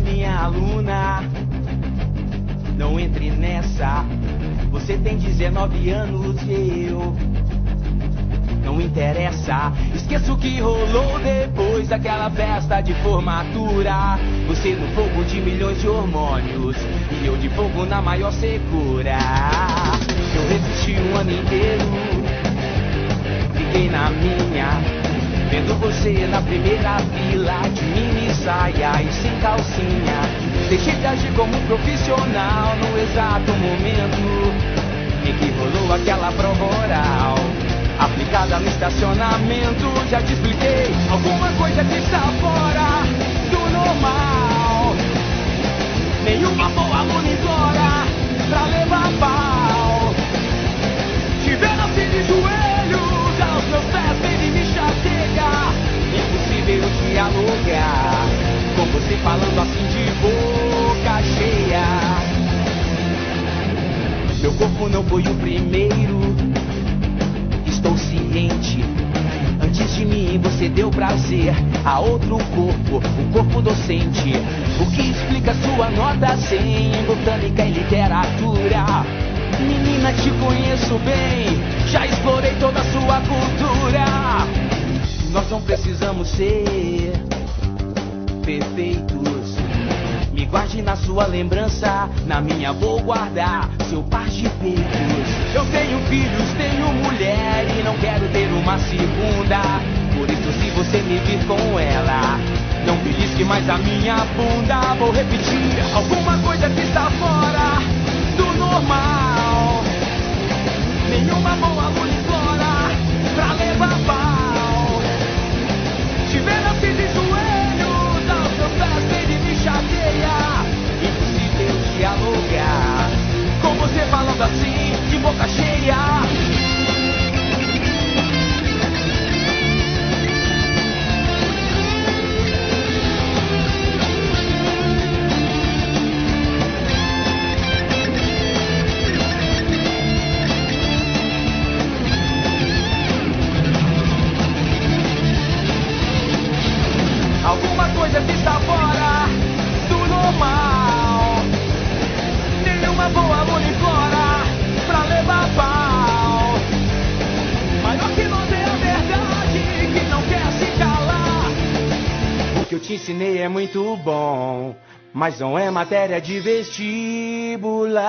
minha aluna. Não entre nessa. Você tem 19 anos e eu. Não interessa, esqueça o que rolou depois daquela festa de formatura. Você no fogo de milhões de hormônios e eu de fogo na maior secura. Eu resisti um ano inteiro, fiquei na minha, vendo você na primeira fila de mini saia e sem calcinha. Deixei de agir como profissional no exato momento em que rolou aquela prova oral. Aplicada no estacionamento, já te expliquei. Alguma coisa que está fora não foi o primeiro estou ciente. Antes de mim você deu prazer a outro corpo, o corpo docente. O que explica sua nota 100 em botânica e literatura? Menina, te conheço bem, já explorei toda a sua cultura. Nós não precisamos ser Na sua lembrança, na minha vou guardar seu par de peitos. Eu tenho filhos, tenho mulher e não quero ter uma segunda. Por isso, se você me vir com ela, não belisque mais a minha bunda. Vou repetir alguma coisa que está boca cheia. Alguma coisa que está fora que ensinei é muito bom, mas não é matéria de vestibular.